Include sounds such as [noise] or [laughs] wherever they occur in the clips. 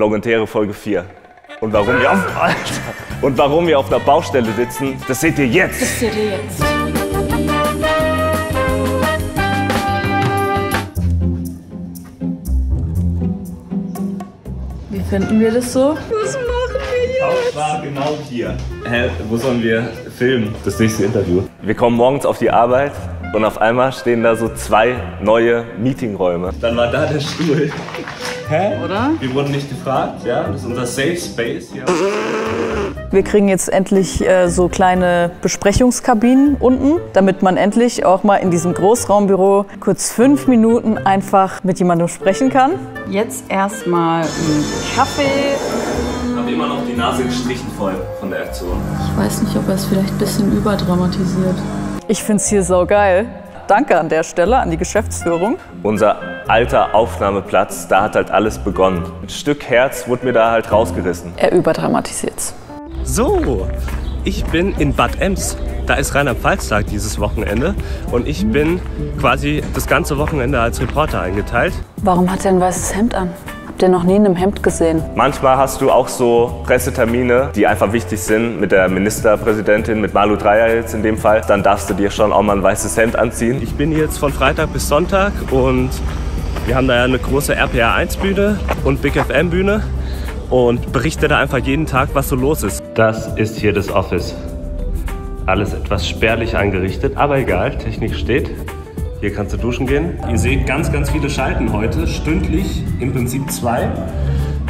Vlogentäre Folge 4. Und warum, wir auf, Alter. und warum wir auf einer Baustelle sitzen, das seht ihr jetzt. Das seht ihr jetzt. Wie finden wir das so? Was machen wir Haus war genau hier. Hä, wo sollen wir filmen? Das nächste Interview. Wir kommen morgens auf die Arbeit und auf einmal stehen da so zwei neue Meetingräume. Dann war da der Stuhl. Hä? Oder? Wir wurden nicht gefragt, ja? Das ist unser Safe Space hier. Wir kriegen jetzt endlich äh, so kleine Besprechungskabinen unten, damit man endlich auch mal in diesem Großraumbüro kurz fünf Minuten einfach mit jemandem sprechen kann. Jetzt erstmal einen Kaffee. Ich habe immer noch die Nase gestrichen voll von der Aktion. Ich weiß nicht, ob er es vielleicht ein bisschen überdramatisiert. Ich find's hier so geil. Danke an der Stelle an die Geschäftsführung. Unser alter Aufnahmeplatz, da hat halt alles begonnen. Ein Stück Herz wurde mir da halt rausgerissen. Er überdramatisiert's. So, ich bin in Bad Ems. Da ist Rheinland-Pfalz-Tag dieses Wochenende und ich bin quasi das ganze Wochenende als Reporter eingeteilt. Warum hat er ein weißes Hemd an? Habt ihr noch nie in einem Hemd gesehen? Manchmal hast du auch so Pressetermine, die einfach wichtig sind mit der Ministerpräsidentin, mit Malu Dreyer jetzt in dem Fall. Dann darfst du dir schon auch mal ein weißes Hemd anziehen. Ich bin jetzt von Freitag bis Sonntag und wir haben da ja eine große RPA1-Bühne und Big FM-Bühne und berichte da einfach jeden Tag, was so los ist. Das ist hier das Office. Alles etwas spärlich eingerichtet, aber egal, Technik steht. Hier kannst du duschen gehen. Ihr seht ganz, ganz viele Schalten heute, stündlich, im Prinzip zwei.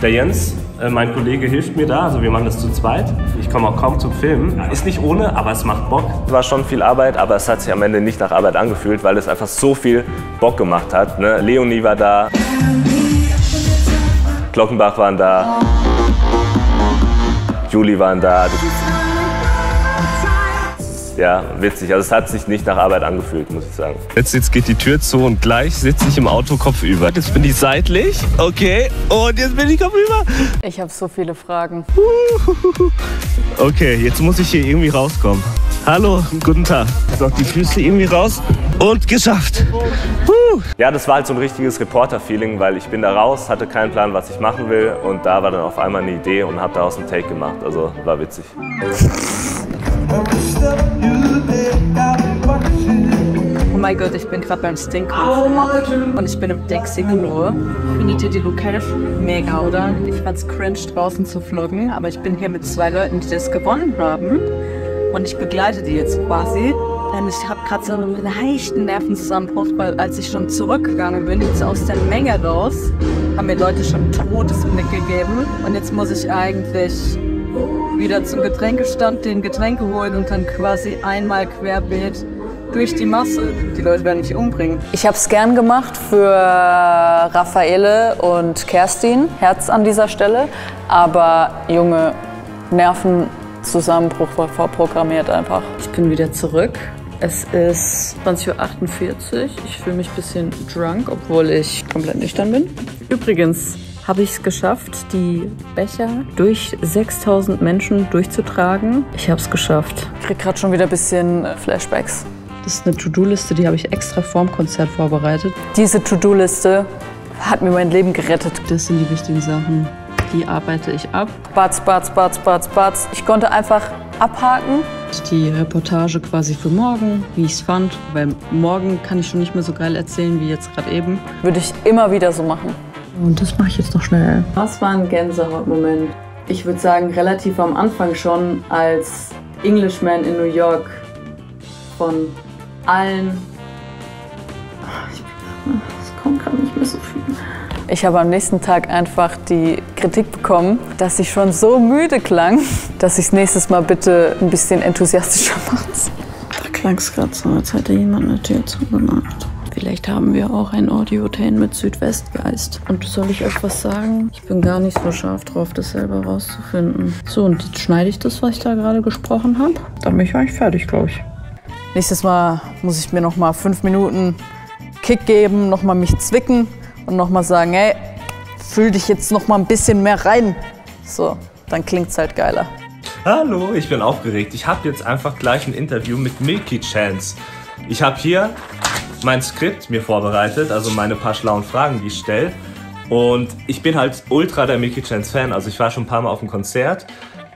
Der Jens, äh, mein Kollege, hilft mir da, also wir machen das zu zweit. Ich komme auch kaum zum Filmen. Ist nicht ohne, aber es macht Bock. Es war schon viel Arbeit, aber es hat sich am Ende nicht nach Arbeit angefühlt, weil es einfach so viel Bock gemacht hat. Ne? Leonie war da, Glockenbach waren da, Juli waren da. Ja, witzig. Also es hat sich nicht nach Arbeit angefühlt, muss ich sagen. Jetzt, jetzt geht die Tür zu und gleich sitze ich im Auto kopfüber. Jetzt bin ich seitlich, okay, und jetzt bin ich kopfüber. Ich habe so viele Fragen. [laughs] Okay, jetzt muss ich hier irgendwie rauskommen. Hallo, guten Tag. Doch die Füße irgendwie raus und geschafft. Huh. Ja, das war halt so ein richtiges Reporter-Feeling, weil ich bin da raus, hatte keinen Plan, was ich machen will und da war dann auf einmal eine Idee und habe daraus einen Take gemacht. Also war witzig. [laughs] mein Gott, ich bin gerade beim Stinkhof und ich bin im Dexicolo. Findet ihr die Location? Mega, oder? Ich fand's cringe, draußen zu vloggen, aber ich bin hier mit zwei Leuten, die das gewonnen haben und ich begleite die jetzt quasi. Denn ich habe gerade so einen leichten Nervenzusammenbruch, weil als ich schon zurückgegangen bin, jetzt aus der Menge raus, haben mir Leute schon Todesblick gegeben. Und jetzt muss ich eigentlich wieder zum Getränkestand den Getränke holen und dann quasi einmal querbeet durch die Masse. Die Leute werden mich umbringen. Ich habe es gern gemacht für Raffaele und Kerstin. Herz an dieser Stelle. Aber Junge, Nervenzusammenbruch war vorprogrammiert einfach. Ich bin wieder zurück. Es ist 20.48 Uhr. Ich fühle mich ein bisschen drunk, obwohl ich komplett nüchtern bin. Übrigens habe ich es geschafft, die Becher durch 6000 Menschen durchzutragen. Ich habe es geschafft. Ich krieg gerade schon wieder ein bisschen Flashbacks. Das ist eine To-Do-Liste, die habe ich extra vorm Konzert vorbereitet. Diese To-Do-Liste hat mir mein Leben gerettet. Das sind die wichtigen Sachen. Die arbeite ich ab. Batz, batz, batz, batz, batz. Ich konnte einfach abhaken. Die Reportage quasi für morgen, wie ich es fand. Weil morgen kann ich schon nicht mehr so geil erzählen wie jetzt gerade eben. Würde ich immer wieder so machen. Und das mache ich jetzt noch schnell. Was war ein Gänsehautmoment? Ich würde sagen, relativ am Anfang schon, als Englishman in New York von allen. Es kommt gerade nicht mehr so viel. Ich habe am nächsten Tag einfach die Kritik bekommen, dass ich schon so müde klang, dass ich es nächstes Mal bitte ein bisschen enthusiastischer [laughs] mache. Da klang es gerade so, als hätte jemand eine Tür zugemacht. Vielleicht haben wir auch ein Audiotain mit Südwestgeist. Und soll ich euch was sagen? Ich bin gar nicht so scharf drauf, das selber rauszufinden. So, und jetzt schneide ich das, was ich da gerade gesprochen habe. Dann bin ich eigentlich fertig, glaube ich. Nächstes Mal muss ich mir noch mal fünf Minuten Kick geben, noch mal mich zwicken und noch mal sagen, hey, fühl dich jetzt noch mal ein bisschen mehr rein. So, dann klingt's halt geiler. Hallo, ich bin aufgeregt. Ich habe jetzt einfach gleich ein Interview mit Milky Chance. Ich habe hier mein Skript mir vorbereitet, also meine paar schlauen Fragen, die ich stelle. Und ich bin halt ultra der Milky Chance Fan. Also ich war schon ein paar Mal auf dem Konzert.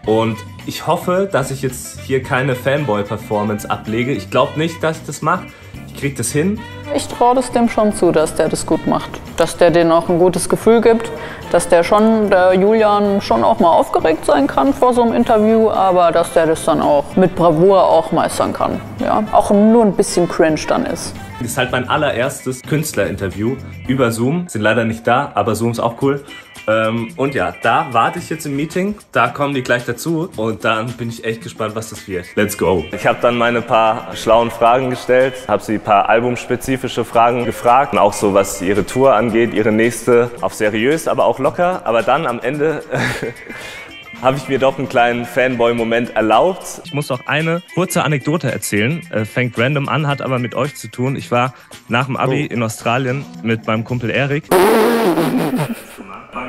Und ich hoffe, dass ich jetzt hier keine Fanboy-Performance ablege. Ich glaube nicht, dass ich das mache. Ich krieg das hin. Ich traue das dem schon zu, dass der das gut macht. Dass der denen auch ein gutes Gefühl gibt. Dass der schon, der Julian, schon auch mal aufgeregt sein kann vor so einem Interview, aber dass der das dann auch mit Bravour auch meistern kann. Ja? Auch nur ein bisschen cringe dann ist. Das ist halt mein allererstes Künstlerinterview über Zoom. Sind leider nicht da, aber Zoom ist auch cool. Ähm, und ja, da warte ich jetzt im Meeting. Da kommen die gleich dazu. Und dann bin ich echt gespannt, was das wird. Let's go. Ich habe dann meine paar schlauen Fragen gestellt, habe sie ein paar albumspezifische Fragen gefragt. Und auch so, was ihre Tour angeht, ihre nächste auf seriös, aber auch locker. Aber dann am Ende [laughs] habe ich mir doch einen kleinen Fanboy-Moment erlaubt. Ich muss noch eine kurze Anekdote erzählen. Äh, fängt random an, hat aber mit euch zu tun. Ich war nach dem Abi in Australien mit meinem Kumpel Erik.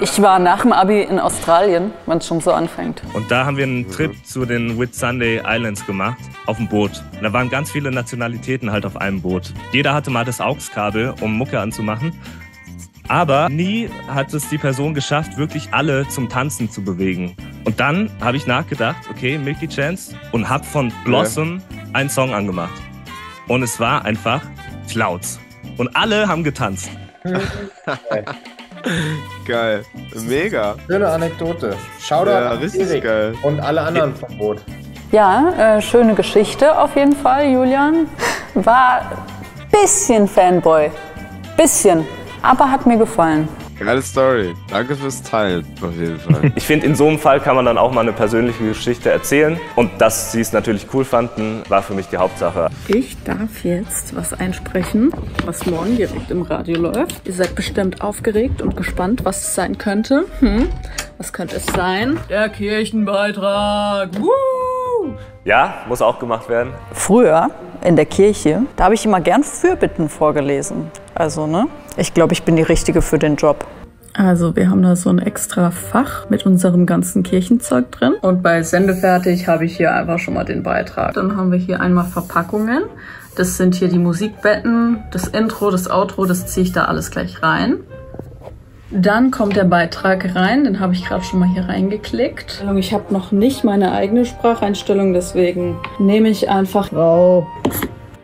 Ich war nach dem Abi in Australien, wenn es schon so anfängt. Und da haben wir einen Trip zu den Whitsunday Islands gemacht, auf dem Boot. Und da waren ganz viele Nationalitäten halt auf einem Boot. Jeder hatte mal das AUX-Kabel, um Mucke anzumachen. Aber nie hat es die Person geschafft, wirklich alle zum Tanzen zu bewegen. Und dann habe ich nachgedacht, okay, Milky Chance, und habe von Blossom einen Song angemacht. Und es war einfach Clouds. Und alle haben getanzt. [laughs] Geil. Mega. Schöne Anekdote. Shoutout Ja, an richtig Erik geil. und alle anderen vom Boot. Ja, äh, schöne Geschichte auf jeden Fall, Julian. War bisschen Fanboy. Bisschen. Aber hat mir gefallen. Geile Story. Danke fürs Teilen, auf jeden Fall. [laughs] Ich finde, in so einem Fall kann man dann auch mal eine persönliche Geschichte erzählen. Und dass sie es natürlich cool fanden, war für mich die Hauptsache. Ich darf jetzt was einsprechen, was morgen direkt im Radio läuft. Ihr seid bestimmt aufgeregt und gespannt, was es sein könnte. Hm? Was könnte es sein? Der Kirchenbeitrag. Woo! Ja, muss auch gemacht werden. Früher in der Kirche, da habe ich immer gern Fürbitten vorgelesen. Also, ne? Ich glaube, ich bin die Richtige für den Job. Also wir haben da so ein extra Fach mit unserem ganzen Kirchenzeug drin. Und bei Sendefertig habe ich hier einfach schon mal den Beitrag. Dann haben wir hier einmal Verpackungen. Das sind hier die Musikbetten, das Intro, das Outro, das ziehe ich da alles gleich rein. Dann kommt der Beitrag rein, den habe ich gerade schon mal hier reingeklickt. Ich habe noch nicht meine eigene Spracheinstellung, deswegen nehme ich einfach Frau.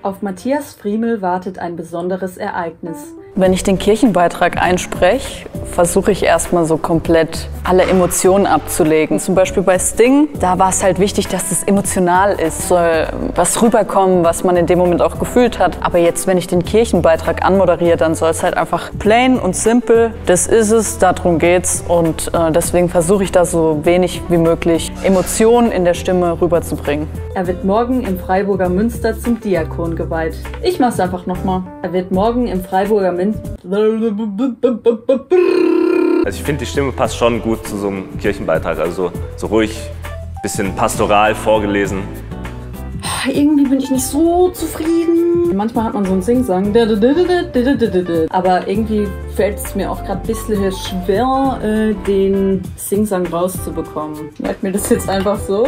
Auf Matthias Friemel wartet ein besonderes Ereignis. Wenn ich den Kirchenbeitrag einspreche, versuche ich erstmal so komplett alle Emotionen abzulegen. Zum Beispiel bei Sting, da war es halt wichtig, dass das emotional ist, soll was rüberkommen, was man in dem Moment auch gefühlt hat. Aber jetzt, wenn ich den Kirchenbeitrag anmoderiere, dann soll es halt einfach plain und simpel, das ist es, darum geht's. Und äh, deswegen versuche ich da so wenig wie möglich Emotionen in der Stimme rüberzubringen. Er wird morgen im Freiburger Münster zum Diakon geweiht. Ich mach's einfach nochmal. Er wird morgen im Freiburger Münster. Also ich finde, die Stimme passt schon gut zu so einem Kirchenbeitrag. Also so ruhig, bisschen pastoral vorgelesen. Irgendwie bin ich nicht so zufrieden. Manchmal hat man so einen Singsang. Aber irgendwie fällt es mir auch gerade ein bisschen schwer, äh, den Singsang rauszubekommen. Ich merke mir das jetzt einfach so,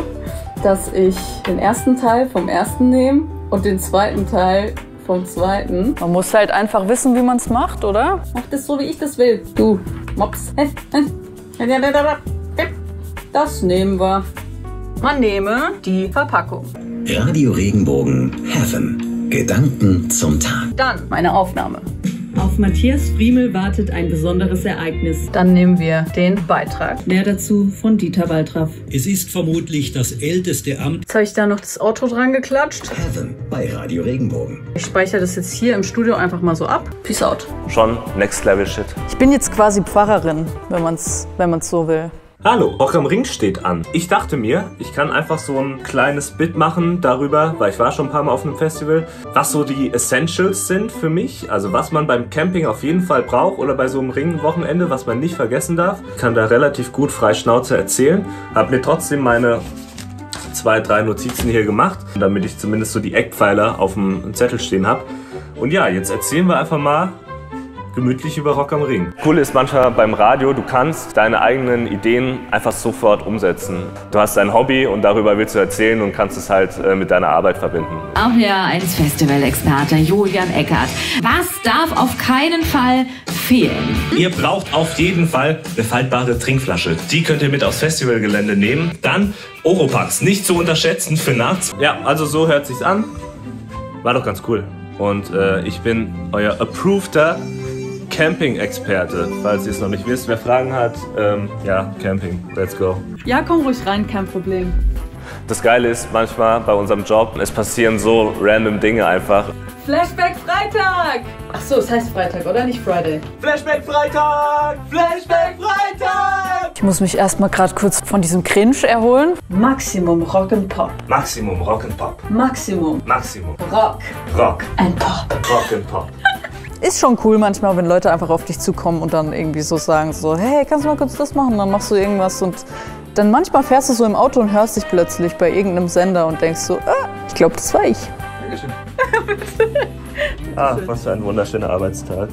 dass ich den ersten Teil vom ersten nehme und den zweiten Teil vom zweiten. Man muss halt einfach wissen, wie man es macht, oder? Mach das so, wie ich das will. Du, Mops. Das nehmen wir. Man nehme die Verpackung. Radio Regenbogen Heaven. Gedanken zum Tag. Dann meine Aufnahme. Auf Matthias Friemel wartet ein besonderes Ereignis. Dann nehmen wir den Beitrag. Mehr dazu von Dieter Waltraff. Es ist vermutlich das älteste Amt Jetzt habe ich da noch das Auto dran geklatscht. Heaven bei Radio Regenbogen. Ich speichere das jetzt hier im Studio einfach mal so ab. Peace out. Schon Next Level Shit. Ich bin jetzt quasi Pfarrerin, wenn man es wenn man's so will. Hallo, Rock am Ring steht an. Ich dachte mir, ich kann einfach so ein kleines Bit machen darüber, weil ich war schon ein paar Mal auf einem Festival, was so die Essentials sind für mich. Also was man beim Camping auf jeden Fall braucht oder bei so einem Ringwochenende, was man nicht vergessen darf. Ich kann da relativ gut frei Schnauze erzählen. Hab mir trotzdem meine zwei, drei Notizen hier gemacht, damit ich zumindest so die Eckpfeiler auf dem Zettel stehen habe. Und ja, jetzt erzählen wir einfach mal gemütlich über Rock am Ring. Cool ist manchmal beim Radio, du kannst deine eigenen Ideen einfach sofort umsetzen. Du hast dein Hobby und darüber willst du erzählen und kannst es halt äh, mit deiner Arbeit verbinden. Auch hier als Festivalexperte Julian Eckert. Was darf auf keinen Fall empfehlen. Ihr braucht auf jeden Fall eine faltbare Trinkflasche. Die könnt ihr mit aufs Festivalgelände nehmen. Dann Oropax, nicht zu unterschätzen für nachts. Ja, also so hört sich's an. War doch ganz cool. Und äh, ich bin euer approveder Camping-Experte. Falls ihr es noch nicht wisst, wer Fragen hat, ähm, ja, Camping. Let's go. Ja, komm ruhig rein, kein Problem. Das Geile ist manchmal bei unserem Job, es passieren so random Dinge einfach. Flashback Freitag! Ach so, es heißt Freitag, oder? Nicht Friday. Flashback Freitag! Flashback Freitag! Ich muss mich erstmal gerade kurz von diesem Cringe erholen. Maximum Rock'n'Pop. Maximum Rock'n'Pop. Maximum Maximum Rock Rock. and Pop. Rock'n'Pop. Ist schon cool manchmal, wenn Leute einfach auf dich zukommen und dann irgendwie so sagen so, hey, kannst du mal kurz das machen? Dann machst du irgendwas und dann manchmal fährst du so im Auto und hörst dich plötzlich bei irgendeinem Sender und denkst so, ah, ich glaube, das war ich. [laughs] Ah, was für ein wunderschöner Arbeitstag.